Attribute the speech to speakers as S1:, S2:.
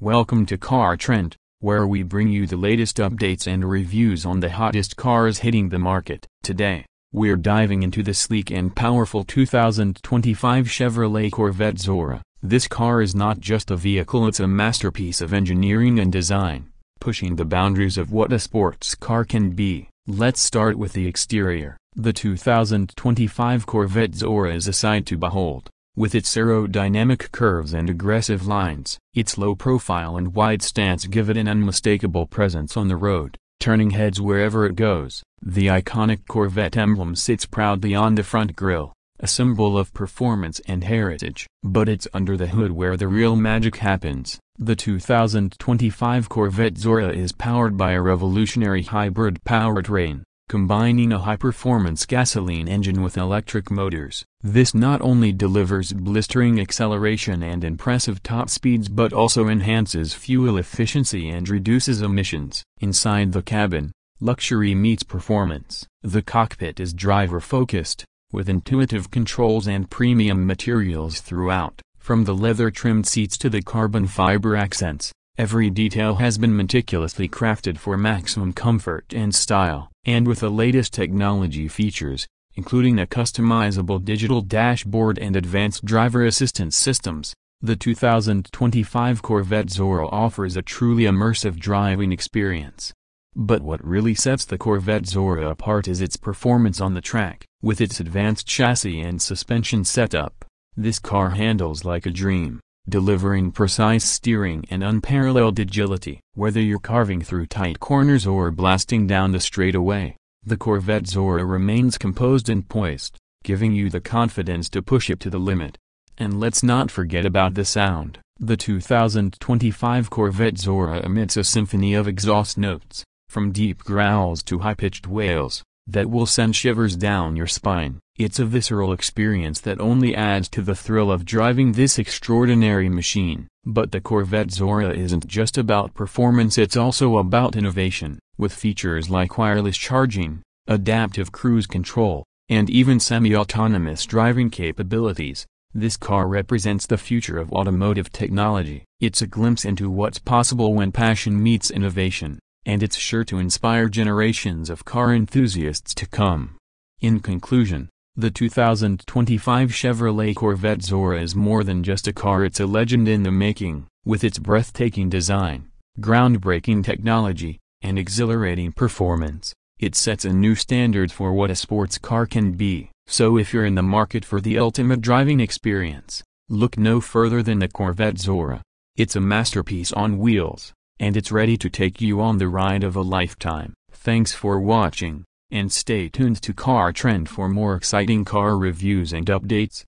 S1: Welcome to Car Trend, where we bring you the latest updates and reviews on the hottest cars hitting the market. Today, we're diving into the sleek and powerful 2025 Chevrolet Corvette Zora. This car is not just a vehicle it's a masterpiece of engineering and design, pushing the boundaries of what a sports car can be. Let's start with the exterior. The 2025 Corvette Zora is a sight to behold. With its aerodynamic curves and aggressive lines, its low profile and wide stance give it an unmistakable presence on the road, turning heads wherever it goes. The iconic Corvette emblem sits proudly on the front grille, a symbol of performance and heritage. But it's under the hood where the real magic happens. The 2025 Corvette Zora is powered by a revolutionary hybrid powertrain, combining a high-performance gasoline engine with electric motors. This not only delivers blistering acceleration and impressive top speeds but also enhances fuel efficiency and reduces emissions. Inside the cabin, luxury meets performance. The cockpit is driver-focused, with intuitive controls and premium materials throughout, from the leather-trimmed seats to the carbon fiber accents. Every detail has been meticulously crafted for maximum comfort and style. And with the latest technology features, including a customizable digital dashboard and advanced driver assistance systems, the 2025 Corvette Zora offers a truly immersive driving experience. But what really sets the Corvette Zora apart is its performance on the track. With its advanced chassis and suspension setup, this car handles like a dream delivering precise steering and unparalleled agility. Whether you're carving through tight corners or blasting down the straightaway, the Corvette Zora remains composed and poised, giving you the confidence to push it to the limit. And let's not forget about the sound. The 2025 Corvette Zora emits a symphony of exhaust notes, from deep growls to high-pitched wails, that will send shivers down your spine. It's a visceral experience that only adds to the thrill of driving this extraordinary machine. But the Corvette Zora isn't just about performance it's also about innovation, with features like wireless charging, adaptive cruise control, and even semi-autonomous driving capabilities. This car represents the future of automotive technology. It's a glimpse into what's possible when passion meets innovation, and it's sure to inspire generations of car enthusiasts to come. In conclusion, the 2025 Chevrolet Corvette Zora is more than just a car it's a legend in the making. With its breathtaking design, groundbreaking technology, and exhilarating performance, it sets a new standard for what a sports car can be. So if you're in the market for the ultimate driving experience, look no further than the Corvette Zora. It's a masterpiece on wheels, and it's ready to take you on the ride of a lifetime. Thanks for watching. And stay tuned to Car Trend for more exciting car reviews and updates.